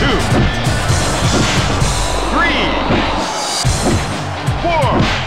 two, three, four,